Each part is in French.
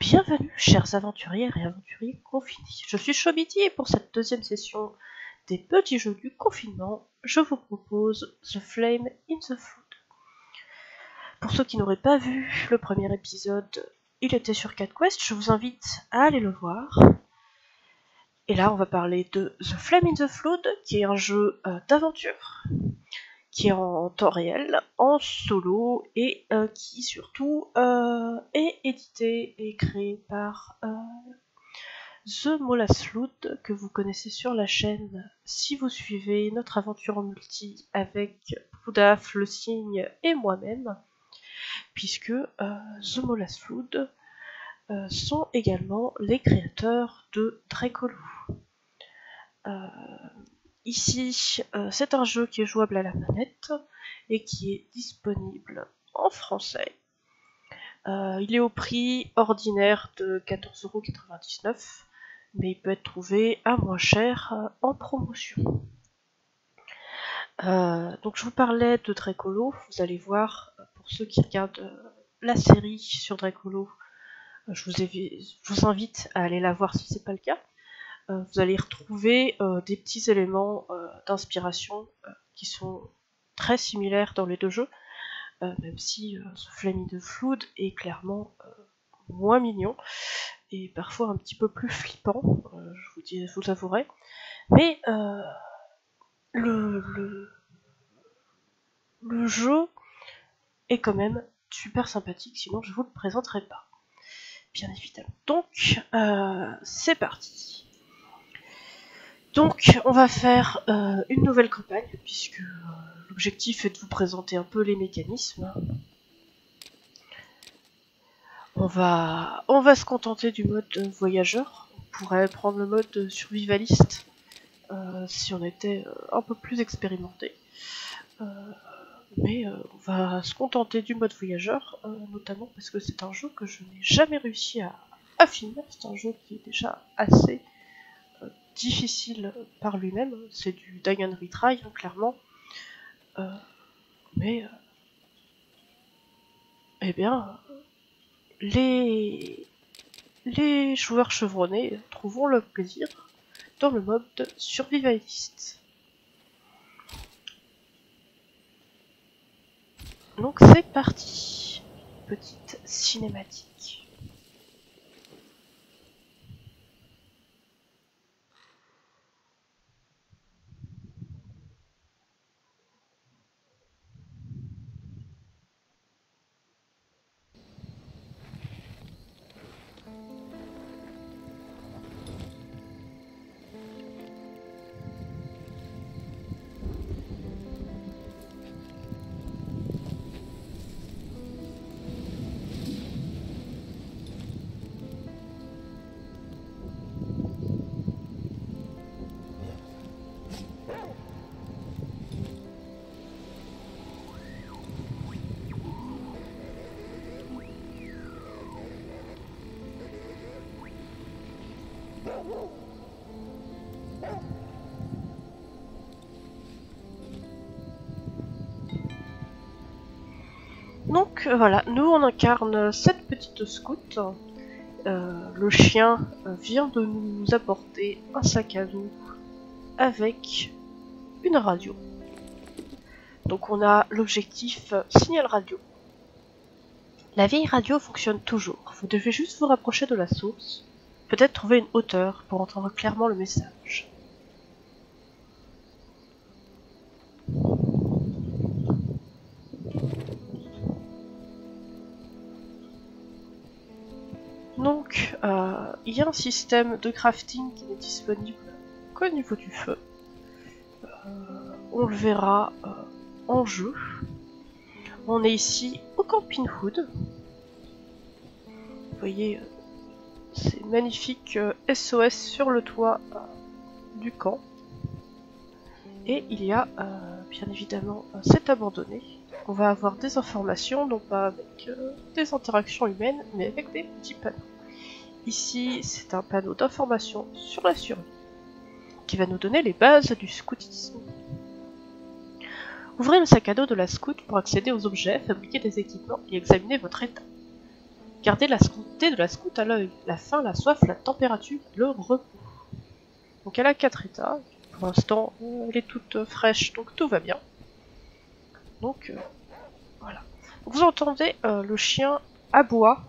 Bienvenue, chers aventurières et aventuriers confinés. Je suis Chobiti et pour cette deuxième session des petits jeux du confinement, je vous propose The Flame in the Flood. Pour ceux qui n'auraient pas vu le premier épisode, il était sur CatQuest, je vous invite à aller le voir. Et là, on va parler de The Flame in the Flood, qui est un jeu euh, d'aventure qui est en temps réel, en solo, et euh, qui surtout euh, est édité et créé par euh, The Molasloot, que vous connaissez sur la chaîne si vous suivez notre aventure en multi avec Poudaf, le cygne et moi-même, puisque The Molasloot sont également les créateurs de Dracolo. Ici, euh, c'est un jeu qui est jouable à la manette et qui est disponible en français. Euh, il est au prix ordinaire de 14,99€, mais il peut être trouvé à moins cher euh, en promotion. donc je vous parlais de Dracolo, vous allez voir, pour ceux qui regardent la série sur Dracolo, je vous, je vous invite à aller la voir si ce n'est pas le cas. Euh, vous allez retrouver euh, des petits éléments euh, d'inspiration qui sont très similaires dans les deux jeux, même si ce Flammy de Flood est clairement moins mignon et parfois un petit peu plus flippant, je vous dis, vous avouerai. Mais le, jeu est quand même super sympathique, sinon je vous le présenterai pas. Bien évidemment. Donc, c'est parti. Donc, on va faire euh, une nouvelle campagne, puisque euh, l'objectif est de vous présenter un peu les mécanismes. On va, se contenter du mode voyageur. On pourrait prendre le mode survivaliste euh, si on était un peu plus expérimenté. mais on va se contenter du mode voyageur, notamment parce que c'est un jeu que je n'ai jamais réussi à, à finir. C'est un jeu qui est déjà assez difficile par lui-même. C'est du die and retry, hein, clairement. Euh, mais, euh, eh bien, les, les joueurs chevronnés trouveront le plaisir dans le mode survivaliste. Donc c'est parti. Petite cinématique. Euh, voilà, nous on incarne cette petite scout. Euh, le chien euh, vient de nous apporter un sac à dos avec une radio. Donc on a l'objectif signal radio. La vieille radio fonctionne toujours. Vous devez juste vous rapprocher de la source, peut-être trouver une hauteur pour entendre clairement le message. Il y a un système de crafting qui n'est disponible qu'au niveau du feu. Euh, on le verra euh, en jeu. On est ici au Camping Hood. Vous voyez ces magnifiques SOS sur le toit du camp. Et il y a bien évidemment cet abandonné. On va avoir des informations, non pas avec des interactions humaines, mais avec des petits panneaux. Ici, c'est un panneau d'information sur la survie qui va nous donner les bases du scoutisme. Ouvrez le sac à dos de la scout pour accéder aux objets, fabriquer des équipements et examiner votre état. Gardez la santé de la scout à l'œil. La faim, la soif, la température, le repos. Donc elle a 4 états. Pour l'instant, euh, elle est toute fraîche, donc tout va bien. Donc euh, voilà. Vous entendez euh, le chien aboie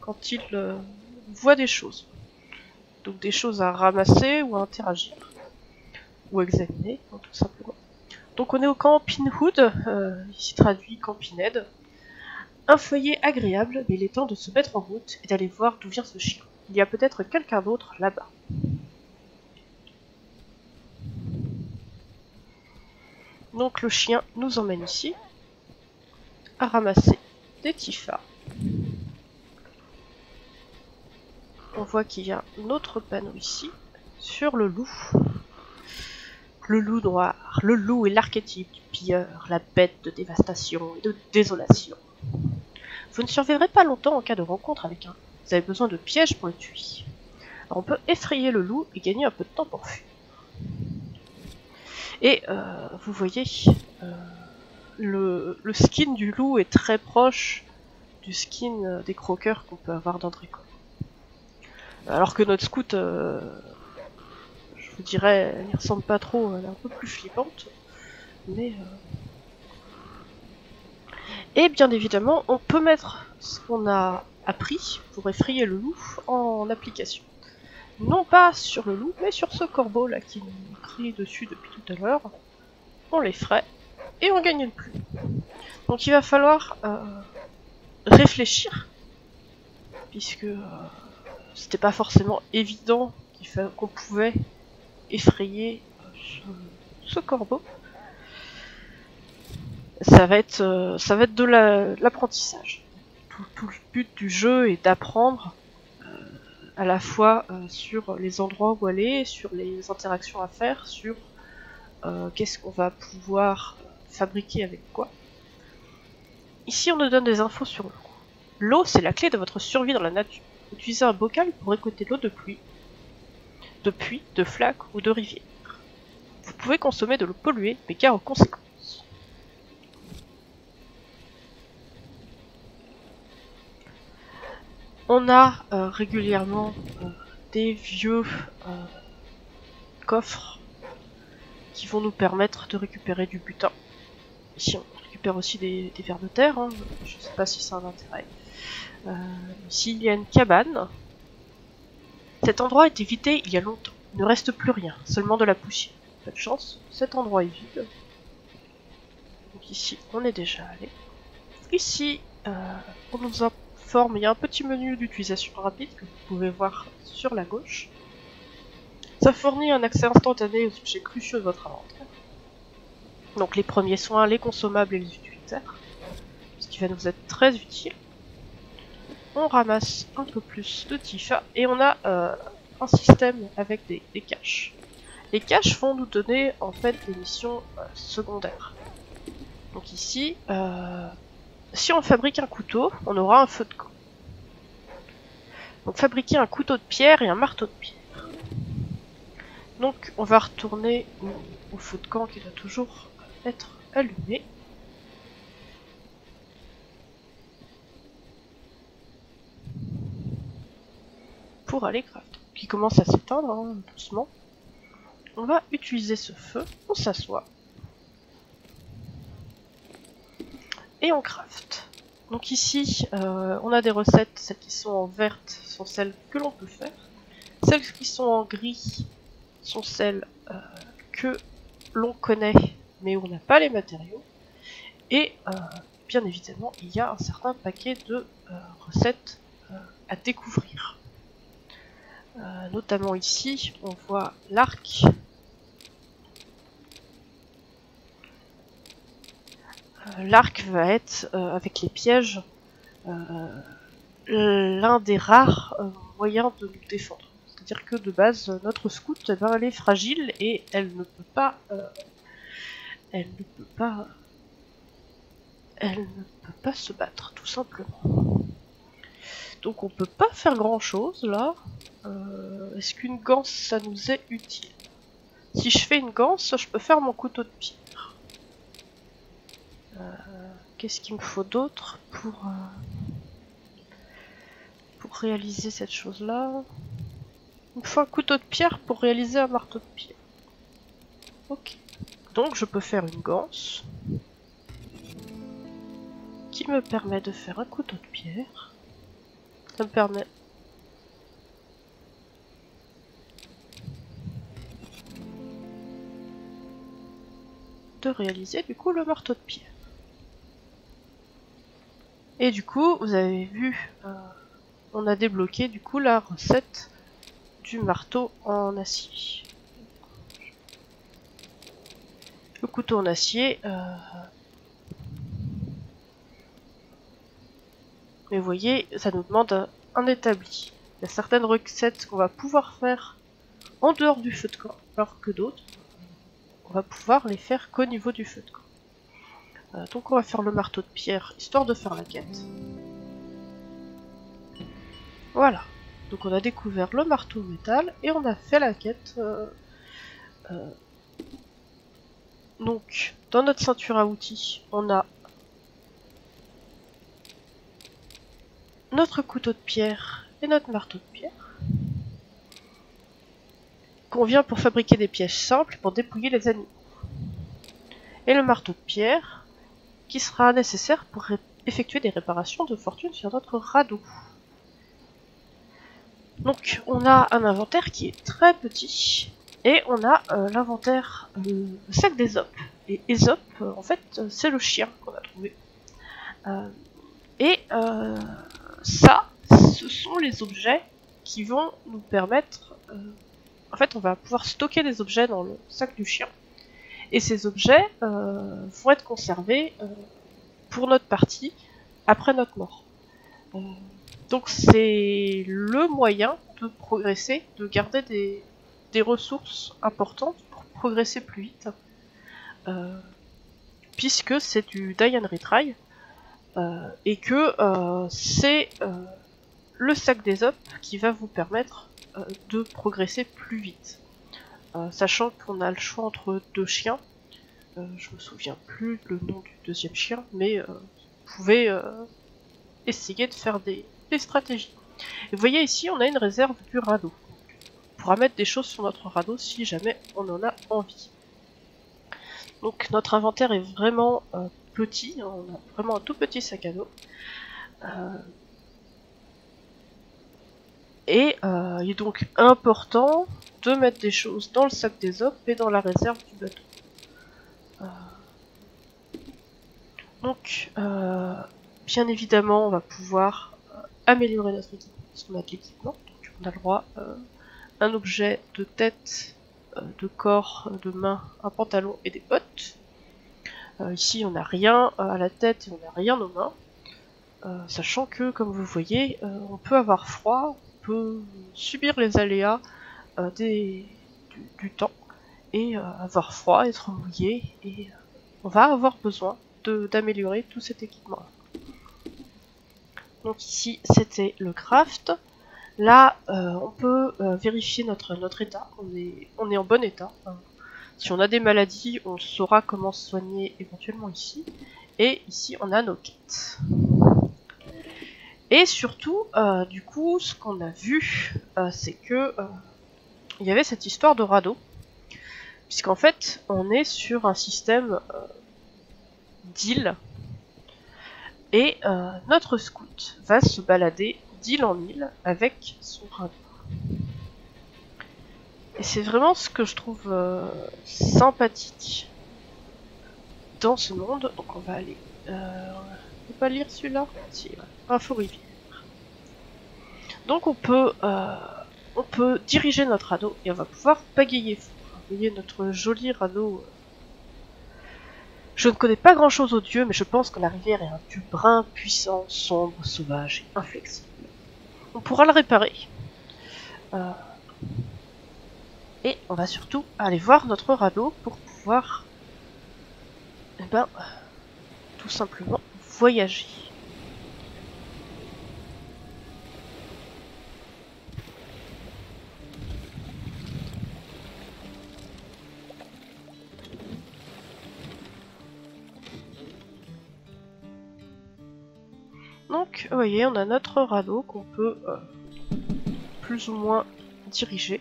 quand il voit des choses. Donc des choses à ramasser ou à interagir. Ou examiner, hein, tout simplement. Donc on est au camp Pinhood, ici traduit camp. Un feuillet agréable, mais il est temps de se mettre en route et d'aller voir d'où vient ce chien. Il y a peut-être quelqu'un d'autre là-bas. Donc le chien nous emmène ici à ramasser des tifas. Voit qu'il y a un autre panneau ici sur le loup. Le loup noir. Le loup est l'archétype du pilleur, la bête de dévastation et de désolation. Vous ne survivrez pas longtemps en cas de rencontre avec un. Vous avez besoin de pièges pour le tuer. on peut effrayer le loup et gagner un peu de temps pour fuir. Et euh, vous voyez, euh, le, skin du loup est très proche du skin euh, des croqueurs qu'on peut avoir dans Draco. Alors que notre scout, je vous dirais, elle n'y ressemble pas trop, elle est un peu plus flippante. Mais et bien évidemment, on peut mettre ce qu'on a appris pour effrayer le loup en application. Non pas sur le loup, mais sur ce corbeau là qui nous crie dessus depuis tout à l'heure. On l'effraie et on gagne le plus. Donc il va falloir euh, réfléchir, puisque euh, c'était pas forcément évident qu'on pouvait effrayer ce corbeau ça va être, euh, ça va être de l'apprentissage. tout, le but du jeu est d'apprendre euh, à la fois euh, sur les endroits où aller, sur les interactions à faire, sur qu'est-ce qu'on va pouvoir fabriquer avec quoi. Ici, on nous donne des infos sur l'eau. L'eau, c'est la clé de votre survie dans la nature. Utilisez un bocal pour récolter l'eau de pluie, de puits, de flaques ou de rivières. Vous pouvez consommer de l'eau polluée, mais car aux conséquences. On a euh, régulièrement euh, des vieux euh, coffres qui vont nous permettre de récupérer du butin. Ici on récupère aussi des, vers de terre, hein. je ne sais pas si ça a un intérêt. Ici il y a une cabane. Cet endroit a été vidé il y a longtemps. Il ne reste plus rien, seulement de la poussière. Pas de chance, cet endroit est vide. Donc ici on est déjà allé. Ici on nous a il y a un petit menu d'utilisation rapide que vous pouvez voir sur la gauche. Ça fournit un accès instantané aux objets cruciaux de votre inventaire. Donc les premiers soins, les consommables et les utilitaires. Ce qui va nous être très utile. On ramasse un peu plus de Tifa et on a euh, un système avec des, caches. Les caches vont nous donner en fait des missions euh, secondaires. Donc ici, euh, si on fabrique un couteau, on aura un feu de camp. Donc fabriquer un couteau de pierre et un marteau de pierre. Donc on va retourner au, feu de camp qui doit toujours être allumé. Pour aller craft. Qui commence à s'éteindre hein, doucement. On va utiliser ce feu, on s'assoit. et on craft. Donc ici, euh, on a des recettes, celles qui sont en verte sont celles que l'on peut faire. Celles qui sont en gris sont celles euh, que l'on connaît mais où on n'a pas les matériaux. Et euh, bien évidemment, il y a un certain paquet de recettes à découvrir. Notamment ici, on voit l'arc l'arc va être, euh, avec les pièges, euh, l'un des rares euh, moyens de nous défendre. C'est-à-dire que de base, notre scout, eh ben, elle est fragile et elle ne peut pas... elle ne peut pas... Elle ne peut pas se battre, tout simplement. Donc on peut pas faire grand chose là. Est-ce qu'une ganse ça nous est utile? Si je fais une ganse, je peux faire mon couteau de pied. Qu'est-ce qu'il me faut d'autre pour... Euh, pour réaliser cette chose-là? Il me faut un couteau de pierre pour réaliser un marteau de pierre. Ok. Donc je peux faire une ganse qui me permet de faire un couteau de pierre. Ça me permet de réaliser du coup le marteau de pierre. Et du coup, vous avez vu, euh, on a débloqué du coup la recette du marteau en acier. Le couteau en acier. Euh... Mais vous voyez, ça nous demande un établi. Il y a certaines recettes qu'on va pouvoir faire en dehors du feu de camp, alors que d'autres, on va pouvoir les faire qu'au niveau du feu de. Euh, donc on va faire le marteau de pierre, histoire de faire la quête. Voilà. Donc on a découvert le marteau métal et on a fait la quête. Euh, euh. Donc, dans notre ceinture à outils, on a notre couteau de pierre et notre marteau de pierre. Qu'on vient pour fabriquer des pièges simples pour dépouiller les animaux. Et le marteau de pierre, qui sera nécessaire pour effectuer des réparations de fortune sur notre radeau. Donc on a un inventaire qui est très petit et on a euh, l'inventaire euh, sac d'Aesop. Et Aesop, euh, en fait, c'est le chien qu'on a trouvé. et ça, ce sont les objets qui vont nous permettre... en fait, on va pouvoir stocker des objets dans le sac du chien. Et ces objets vont être conservés pour notre partie après notre mort. Donc c'est le moyen de progresser, de garder des, ressources importantes pour progresser plus vite. Euh, puisque c'est du die and retry. Euh, et que euh, c'est le sac des up qui va vous permettre de progresser plus vite. sachant qu'on a le choix entre deux chiens. je me souviens plus le nom du deuxième chien, mais vous pouvez essayer de faire des, stratégies. vous voyez ici, on a une réserve du radeau. On pourra mettre des choses sur notre radeau si jamais on en a envie. Donc notre inventaire est vraiment euh, petit, hein, on a vraiment un tout petit sac à dos. Euh, et euh, il est donc important de mettre des choses dans le sac des op et dans la réserve du bateau. donc, bien évidemment, on va pouvoir améliorer notre équipement, parce qu'on a de l'équipement, donc on a le droit euh, un objet de tête, euh, de corps, de main, un pantalon et des bottes. Euh, ici on n'a rien à la tête et on n'a rien aux mains. sachant que, comme vous voyez, on peut avoir froid, subir les aléas des, du, temps, et avoir froid, être mouillé, et on va avoir besoin d'améliorer tout cet équipement. Donc ici, c'était le craft. Là, euh, on peut euh, vérifier notre, notre état. On est, on est en bon état. Hein. Si on a des maladies, on saura comment se soigner éventuellement ici. Et ici, on a nos quêtes. Et surtout, euh, du coup, ce qu'on a vu, c'est que il y avait cette histoire de radeau. Puisqu'en fait, on est sur un système d'île et euh, notre scout va se balader d'île en île avec son radeau. Et c'est vraiment ce que je trouve euh, sympathique dans ce monde. Donc on va aller... Euh, on peut pas lire celui-là Si, Rivière. Donc on peut, euh, on peut diriger notre radeau et on va pouvoir pagayer. Vous voyez notre joli radeau je ne connais pas grand chose aux dieux, mais je pense que la rivière est un dieu brun, puissant, sombre, sauvage et inflexible. On pourra le réparer. Euh, et on va surtout aller voir notre radeau pour pouvoir, eh ben, tout simplement voyager. Donc, vous voyez, on a notre radeau qu'on peut euh, plus ou moins diriger.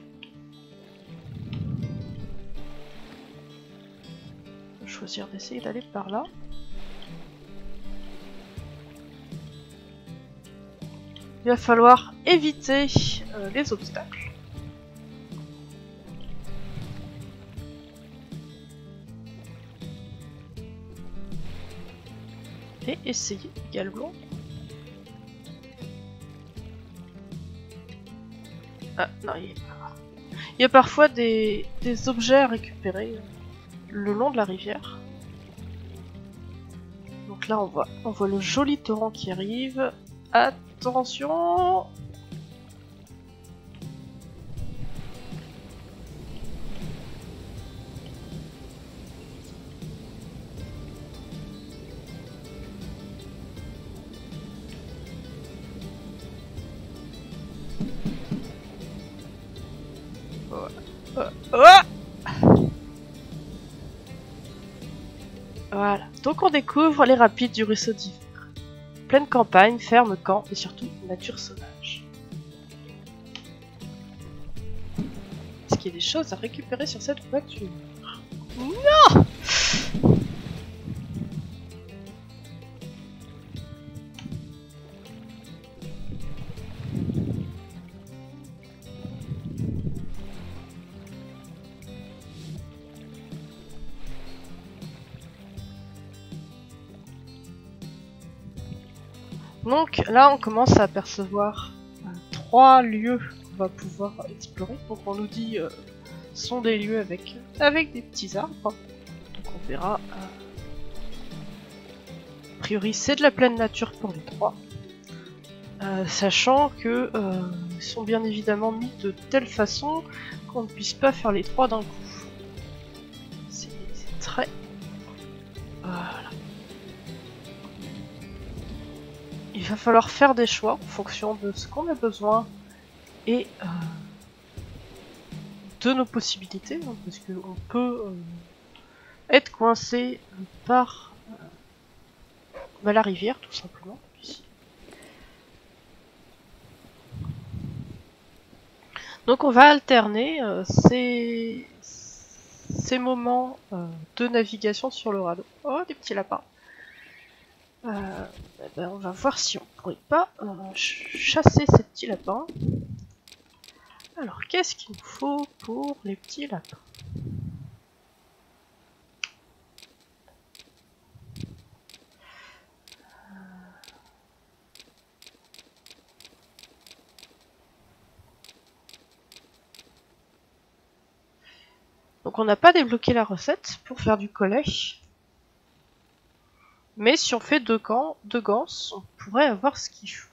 On va choisir d'essayer d'aller par là. Il va falloir éviter euh, les obstacles. Et essayer également. Non, il y a pas. Il y a parfois des, des objets à récupérer euh, le long de la rivière. Donc là on voit, on voit le joli torrent qui arrive. Attention Voilà, donc on découvre les rapides du ruisseau d'hiver. Pleine campagne, ferme camp et surtout nature sauvage. Est-ce qu'il y a des choses à récupérer sur cette voiture? Non Donc là, on commence à apercevoir euh, trois lieux qu'on va pouvoir explorer. Donc on nous dit euh, sont des lieux avec avec des petits arbres. Donc on verra. euh, A priori, c'est de la pleine nature pour les trois. Euh, sachant que ils sont bien évidemment mis de telle façon qu'on ne puisse pas faire les trois d'un coup. Il va falloir faire des choix en fonction de ce qu'on a besoin et euh, de nos possibilités, hein, parce qu'on peut euh, être coincé par euh, la rivière tout simplement. Donc on va alterner ces, moments de navigation sur le radeau. Oh, des petits lapins. Euh, eh ben, on va voir si on pourrait pas euh, ch- chasser ces petits lapins. Alors, qu'est-ce qu'il nous faut pour les petits lapins? Donc on n'a pas débloqué la recette pour faire du collet. Mais si on fait deux gants, deux gants, on pourrait avoir ce qu'il faut.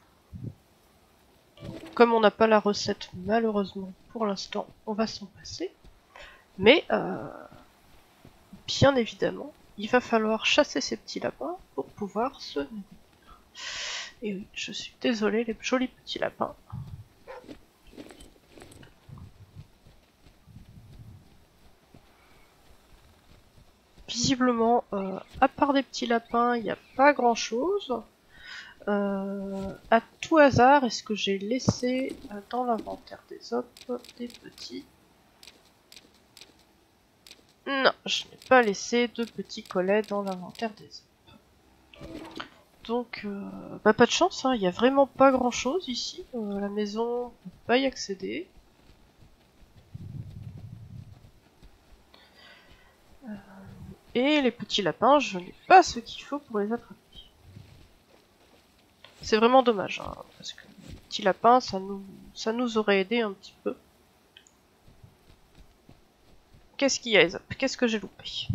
Comme on n'a pas la recette, malheureusement, pour l'instant, on va s'en passer. Mais, euh, bien évidemment, il va falloir chasser ces petits lapins pour pouvoir se nourrir. Et oui, je suis désolée, les jolis petits lapins. Visiblement, euh, à part des petits lapins, il n'y a pas grand chose. Euh, à tout hasard, est-ce que j'ai laissé euh, dans l'inventaire des hommes des petits? Non, je n'ai pas laissé de petits collets dans l'inventaire des hommes. Donc, euh, bah, pas de chance, hein, il n'y a vraiment pas grand chose ici. La maison, on peut pas y accéder. Et les petits lapins, je n'ai pas ce qu'il faut pour les attraper. C'est vraiment dommage, hein, parce que les petits lapins, ça nous, ça nous aurait aidé un petit peu. Qu'est-ce qu'il y a, Aesop Qu'est-ce que j'ai loupé?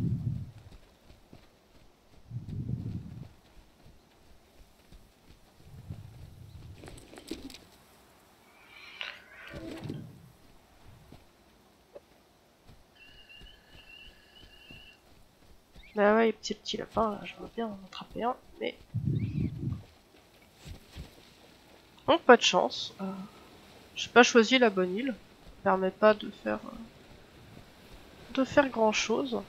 Bah ouais, les petits, petits lapins, là, j'aimerais bien en attraper un, mais... Donc pas de chance. Euh, J'ai pas choisi la bonne île. Ça permet pas de faire... euh, de faire grand chose.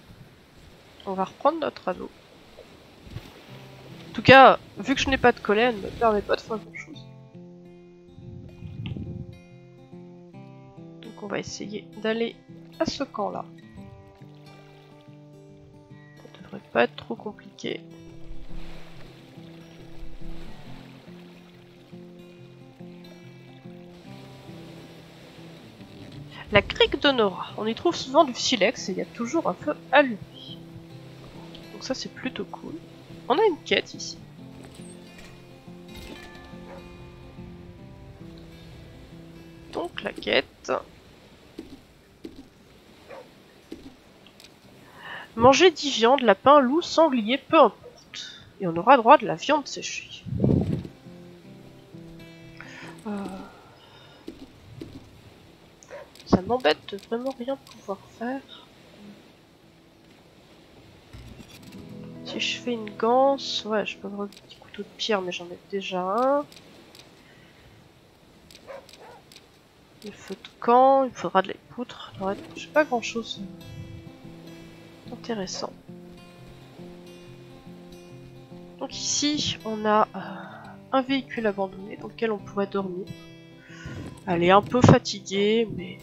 On va reprendre notre anneau. En tout cas, vu que je n'ai pas de collet, elle ne me permet pas de faire grand chose. Donc on va essayer d'aller à ce camp-là. Ça pas trop compliqué. La crique de Nora. On y trouve souvent du silex et il y a toujours un feu allumé. Donc ça c'est plutôt cool. On a une quête ici. Donc la quête. Manger 10 viandes, lapin, loup, sanglier, peu importe. Et on aura droit de la viande séchée. Euh, Ça m'embête de vraiment rien pouvoir faire. Si je fais une ganse, ouais, je peux avoir un petit couteau de pierre, mais j'en ai déjà un. Le feu de camp, il faudra de la poutres. Ouais, j'ai pas grand chose Donc ici, on a euh, un véhicule abandonné dans lequel on pourrait dormir. Elle est un peu fatiguée, mais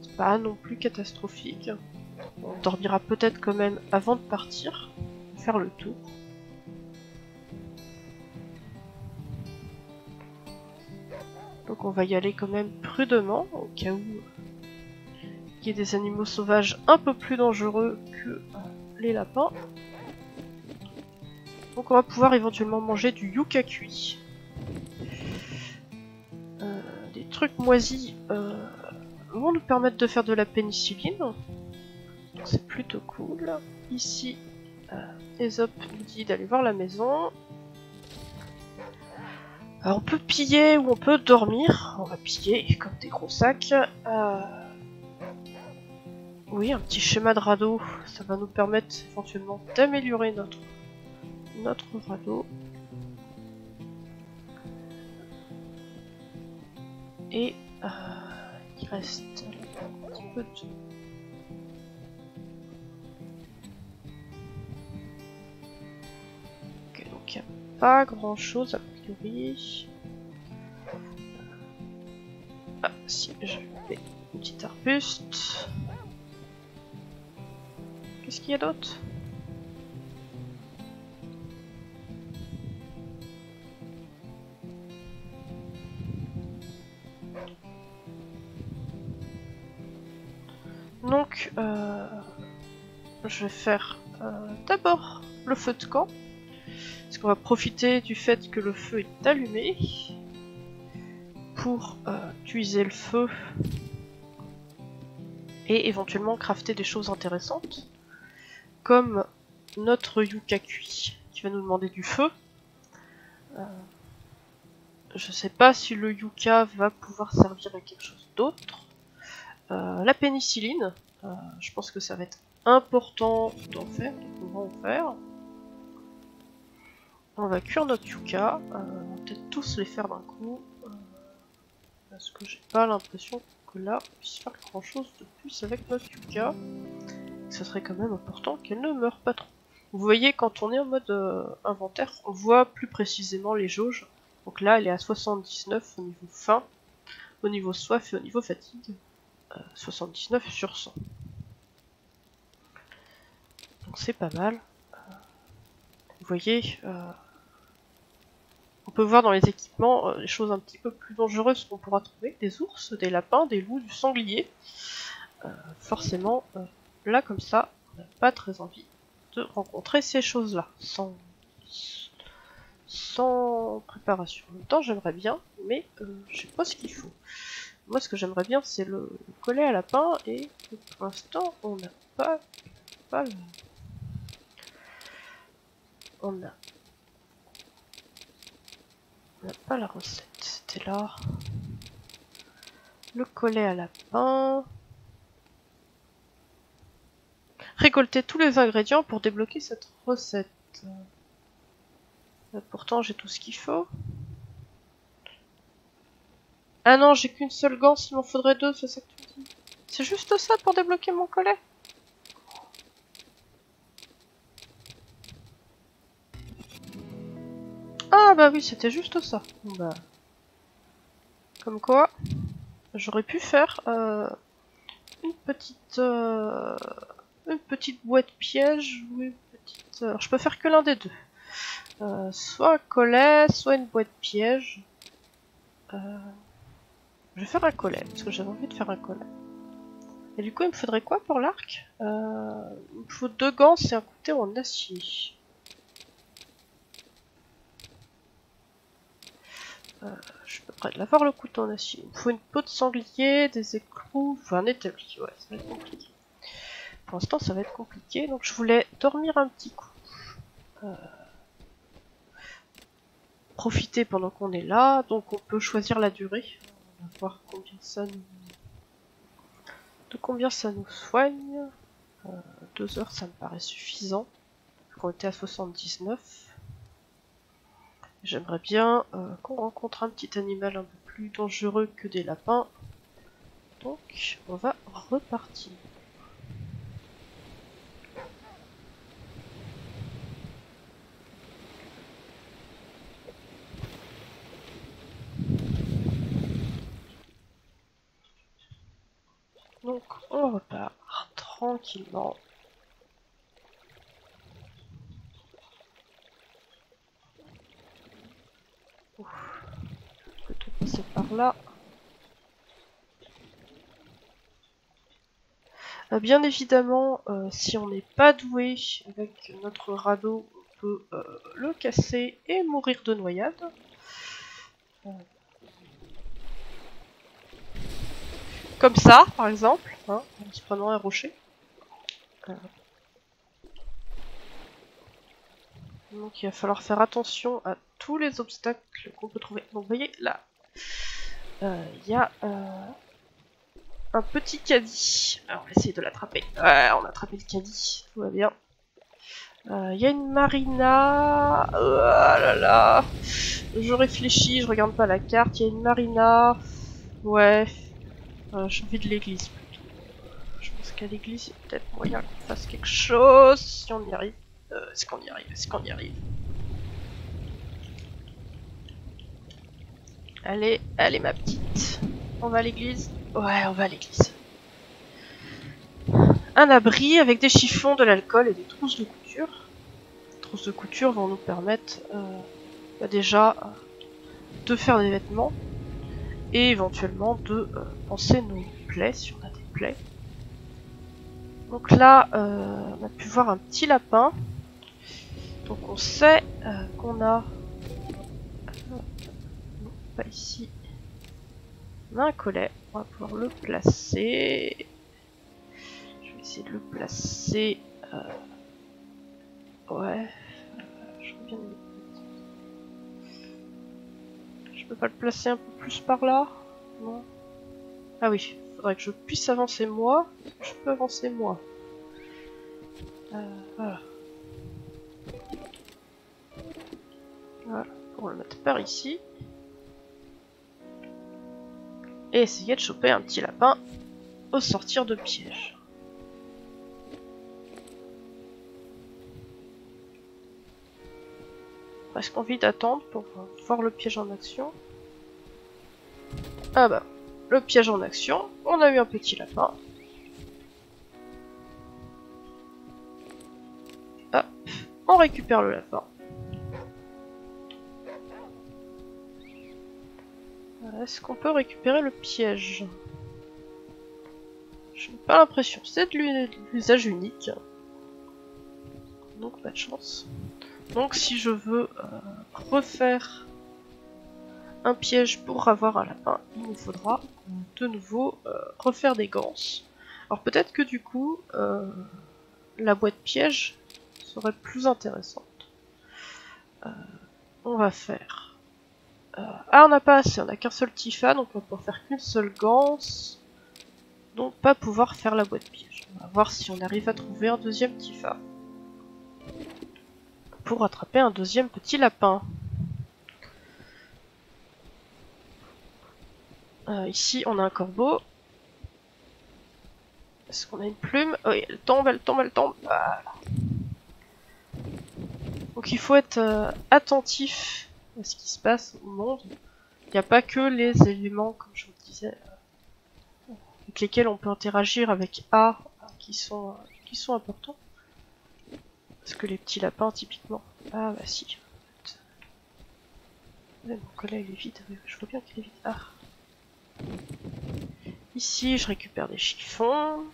c'est pas non plus catastrophique. On dormira peut-être quand même avant de partir, faire le tour. Donc on va y aller quand même prudemment, au cas où des animaux sauvages un peu plus dangereux que les lapins. Donc on va pouvoir éventuellement manger du yucca cuit. Euh, des trucs moisis euh, vont nous permettre de faire de la pénicilline. C'est plutôt cool. Ici, euh, Aesop nous dit d'aller voir la maison. On peut piller ou on peut dormir. On va piller comme des gros sacs. Euh, Oui, un petit schéma de radeau. Ça va nous permettre éventuellement d'améliorer notre, notre radeau. Et euh, il reste un petit peu de... Ok, donc il n'y a pas grand chose a priori. Ah, si, je une petite arbuste. Qu'il y a d'autre? Donc, euh, je vais faire euh, d'abord le feu de camp. Parce qu'on va profiter du fait que le feu est allumé pour euh, utiliser le feu et éventuellement crafter des choses intéressantes comme notre yucca cuit qui va nous demander du feu. Euh, je sais pas si le yucca va pouvoir servir à quelque chose d'autre. Euh, la pénicilline, euh, je pense que ça va être important d'en faire, donc on va en faire. On va cuire notre yucca, euh, on va peut-être tous les faire d'un coup, parce que j'ai pas l'impression que là on puisse faire grand chose de plus avec notre yucca. Ce serait quand même important qu'elle ne meure pas trop. Vous voyez, quand on est en mode euh, inventaire, on voit plus précisément les jauges. Donc là, elle est à 79 au niveau faim, au niveau soif et au niveau fatigue. 79 sur 100. Donc c'est pas mal. Euh, vous voyez, euh, on peut voir dans les équipements euh, des choses un petit peu plus dangereuses qu'on pourra trouver. Des ours, des lapins, des loups, du sanglier. forcément, là comme ça, on n'a pas très envie de rencontrer ces choses-là. Sans, sans préparation. En même temps, j'aimerais bien, mais je sais pas ce qu'il faut. Moi, ce que j'aimerais bien, c'est le collet à lapin, et pour l'instant, on n'a pas, le... On a... On n'a pas la recette, c'était là. Le collet à lapin. Récolter tous les ingrédients pour débloquer cette recette. Là, pourtant, j'ai tout ce qu'il faut. Ah non, j'ai qu'une seule ganse, il m'en faudrait deux, c'est ça que tu dis. C'est juste ça pour débloquer mon collet Ah bah oui, c'était juste ça. Bah. Comme quoi, j'aurais pu faire euh, une petite euh, une petite boîte piège ou une petite. Alors, je peux faire que l'un des deux. Euh, soit un collet, soit une boîte piège. Euh, je vais faire un collet parce que j'avais envie de faire un collet. Et du coup, il me faudrait quoi pour l'arc? Euh, Il me faut deux gants et un couteau en acier. Euh, je peux près de l'avoir le couteau en acier. Il me faut une peau de sanglier, des écrous, enfin un établi. Ouais, ça va être compliqué. Pour l'instant, ça va être compliqué. Donc, je voulais dormir un petit coup. Euh, profiter pendant qu'on est là. Donc, on peut choisir la durée. On va voir combien ça nous de combien ça nous soigne. Euh, deux heures, ça me paraît suffisant. On était à 79. J'aimerais bien euh, qu'on rencontre un petit animal un peu plus dangereux que des lapins. Donc, on va repartir. Donc on repart tranquillement. Ouf. Plutôt passer par là. Euh, bien évidemment, euh, si on n'est pas doué avec notre radeau, on peut euh, le casser et mourir de noyade. Euh, Comme ça, par exemple, hein, en prenant un rocher. Euh. Donc il va falloir faire attention à tous les obstacles qu'on peut trouver. Donc vous voyez là, euh, il y a euh, un petit caddie. Alors on va essayer de l'attraper. Ouais, on a attrapé le caddie, tout va bien. Il y a une marina. Oh là là. Je réfléchis, je regarde pas la carte. Il y a une marina. Ouais, euh, j'ai envie de l'église plutôt. Je pense qu'à l'église, il y a peut-être moyen qu'on fasse quelque chose si on y arrive. Euh, Est-ce qu'on y arrive Est-ce qu'on y arrive Allez, allez ma petite. On va à l'église? Ouais, on va à l'église. Un abri avec des chiffons, de l'alcool et des trousses de couture. Les trousses de couture vont nous permettre euh, bah déjà de faire des vêtements et éventuellement de euh, penser nos plaies si on a des plaies. Donc là, euh, on a pu voir un petit lapin. Donc on sait euh, qu'on a... Non, pas ici. On a un collet. On va pouvoir le placer. Je vais essayer de le placer. Euh... Ouais. Je reviens de je peux pas le placer un peu plus par là Ah oui, faudrait que je puisse avancer moi. Je peux avancer moi. Euh, voilà. Voilà, on le mettre par ici. Et essayer de choper un petit lapin au sortir de piège. Presque envie d'attendre pour voir le piège en action. Ah bah, le piège en action, on a eu un petit lapin. Hop, on récupère le lapin. Est-ce qu'on peut récupérer le piège? Je n'ai pas l'impression. C'est de l'usage unique. Donc pas de chance. Donc si je veux euh, refaire un piège pour avoir un lapin, il nous faudra de nouveau euh, refaire des gants. Alors peut-être que du coup, euh, la boîte piège serait plus intéressante. on va faire... ah on n'a pas assez, on n'a qu'un seul Tifa, donc on va pouvoir faire qu'une seule gants. Donc pas pouvoir faire la boîte piège. On va voir si on arrive à trouver un deuxième Tifa pour attraper un deuxième petit lapin. Euh, ici, on a un corbeau. Est-ce qu'on a une plume? Oui, elle tombe, elle tombe, elle tombe. Voilà. Donc il faut être euh, attentif à ce qui se passe au monde. Il n'y a pas que les éléments, comme je vous disais, euh, avec lesquels on peut interagir avec A qui sont importants. Parce que les petits lapins, typiquement. Ah bah si. mon collègue est vide, je vois bien qu'il est vide. Ah. Ici, je récupère des chiffons.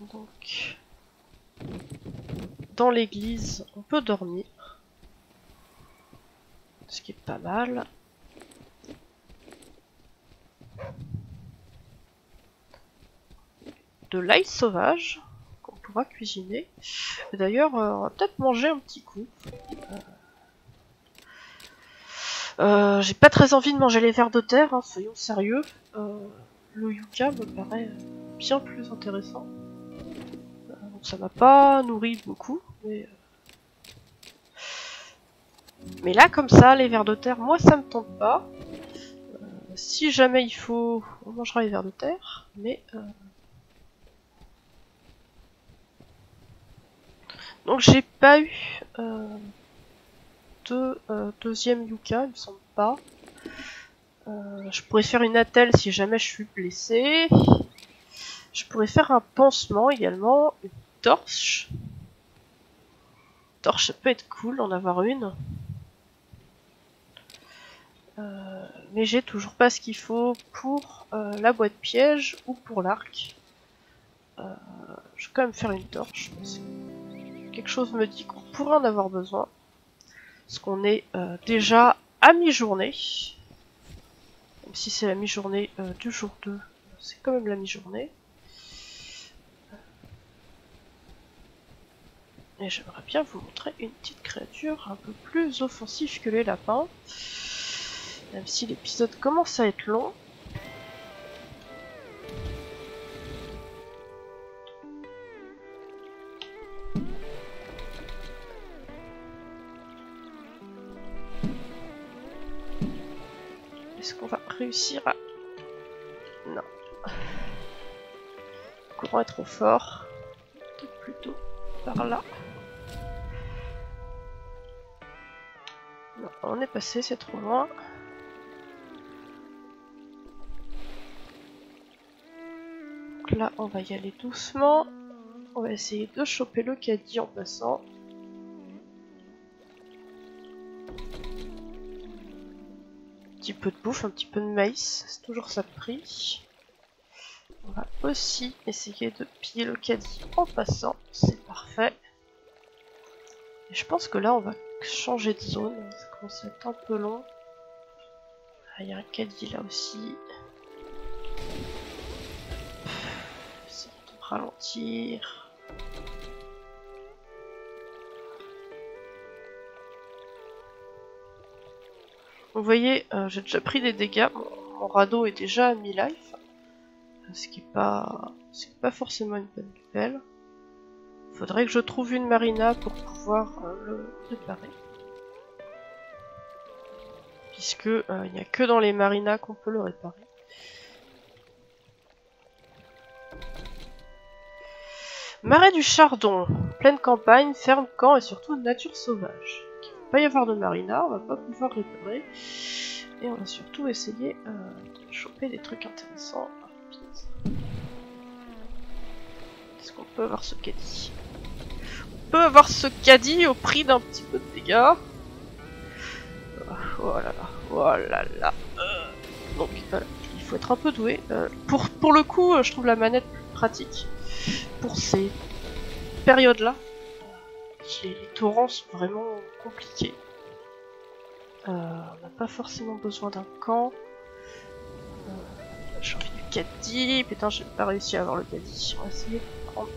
Donc, dans l'église, on peut dormir. Ce qui est pas mal. De l'ail sauvage qu'on pourra cuisiner. D'ailleurs, euh, on va peut-être manger un petit coup. Euh, euh, j'ai pas très envie de manger les vers de terre, hein, soyons sérieux. le yucca me paraît bien plus intéressant ça m'a pas nourri beaucoup, mais... Euh, mais là, comme ça, les vers de terre, moi, ça me tente pas. Euh, si jamais il faut, on mangera les vers de terre, mais... donc j'ai pas eu de deuxième yucca, il me semble pas. je pourrais faire une attelle si jamais je suis blessé. Je pourrais faire un pansement également, torche. Torche, ça peut être cool d'en avoir une. Euh, mais j'ai toujours pas ce qu'il faut pour euh, la boîte piège ou pour l'arc. Euh, je vais quand même faire une torche. Quelque chose me dit qu'on pourrait en avoir besoin. Parce qu'on est déjà à mi-journée. Même si c'est la mi-journée du jour 2, c'est quand même la mi-journée. Et j'aimerais bien vous montrer une petite créature un peu plus offensive que les lapins. Même si l'épisode commence à être long. À... Non. Le courant est trop fort. Plutôt par là. on est passé, c'est trop loin. Donc là, on va y aller doucement. On va essayer de choper le caddie en passant. Petit peu de bouffe, un petit peu de maïs, c'est toujours ça de prix. On va aussi essayer de piller le caddie en passant, c'est parfait. Et je pense que là, on va changer de zone. Ça commence à être un peu long. Ah, il y a un caddie là aussi. Essayer de ralentir. Vous voyez, euh, j'ai déjà pris des dégâts. Mon, radeau est déjà à mi-life. Ce qui n'est pas, forcément une bonne nouvelle. Faudrait que je trouve une marina pour pouvoir euh, le réparer. Puisque euh, il n'y a que dans les marinas qu'on peut le réparer. Marais du Chardon, pleine campagne, ferme camp et surtout nature sauvage. Pas y avoir de marina, on va pas pouvoir réparer. Et on va surtout essayer euh, de choper des trucs intéressants. Est-ce qu'on peut avoir ce caddie? Peut avoir ce caddie au prix d'un petit peu de dégâts. Oh là là, oh là. Donc euh, il faut être un peu doué. Euh, pour, pour le coup, euh, je trouve la manette pratique pour ces périodes-là. Les, torrents sont vraiment compliqués. on n'a pas forcément besoin d'un camp. j'ai envie du caddie. Putain, j'ai pas réussi à avoir le caddie. On va essayer de prendre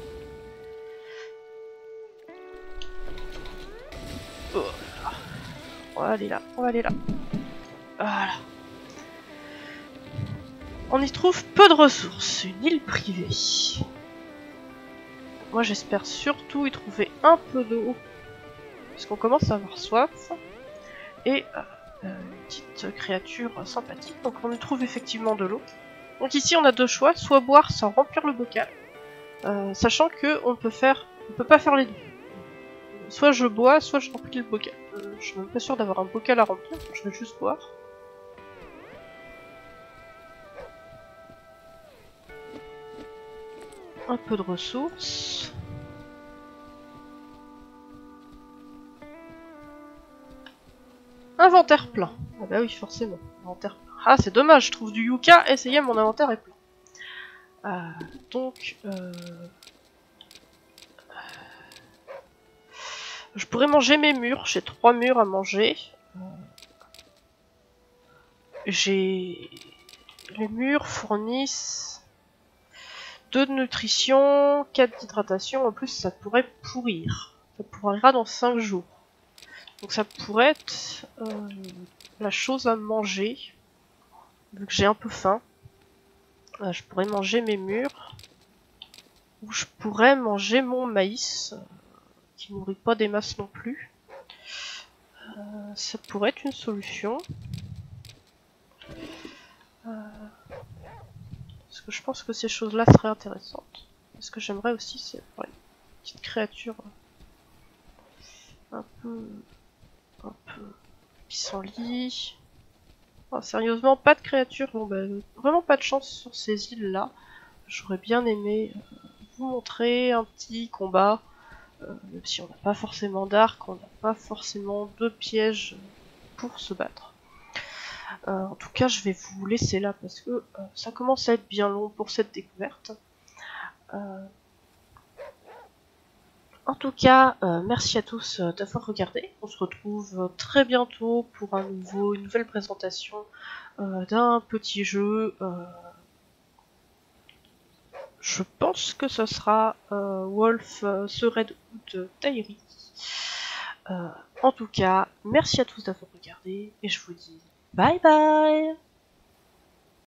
On va aller là, on va aller là. Voilà. On y trouve peu de ressources, une île privée. Moi j'espère surtout y trouver un peu d'eau. Parce qu'on commence à avoir soif. Et euh, une petite créature sympathique. Donc on y trouve effectivement de l'eau. Donc ici on a deux choix, soit boire sans remplir le bocal. Euh, sachant que on peut faire. On peut pas faire les deux soit je bois, soit je remplis le bocal. Euh, je suis même pas sûr d'avoir un bocal à remplir, je vais juste boire. Un peu de ressources. Inventaire plein. Ah bah oui, forcément. Inventaire plein. Ah, c'est dommage, je trouve du yucca, essayez, mon inventaire est plein. Euh, donc, euh... je pourrais manger mes murs. J'ai trois murs à manger. J'ai... Les murs fournissent 2 de nutrition, 4 d'hydratation. En plus, ça pourrait pourrir. Ça pourrira dans 5 jours. Donc ça pourrait être euh, la chose à manger. Vu que j'ai un peu faim. Euh, je pourrais manger mes murs. Ou je pourrais manger mon maïs. Euh, qui nourrit pas des masses non plus. ça pourrait être une solution. Parce que je pense que ces choses-là seraient intéressantes. Ce que j'aimerais aussi, c'est une petite créature un peu un peu pissenlit. Oh, sérieusement, pas de créatures. Bon, bah, vraiment pas de chance sur ces îles-là. J'aurais bien aimé euh, vous montrer un petit combat. Euh, même si on n'a pas forcément d'arc, on n'a pas forcément de pièges pour se battre. Euh, en tout cas, je vais vous laisser là parce que ça commence à être bien long pour cette découverte. En tout cas, euh, merci à tous euh, d'avoir regardé. On se retrouve euh, très bientôt pour une nouvelle présentation d'un petit jeu. je pense que ce sera Wolf The Redwood Diary. en tout cas, merci à tous d'avoir regardé et je vous dis bye bye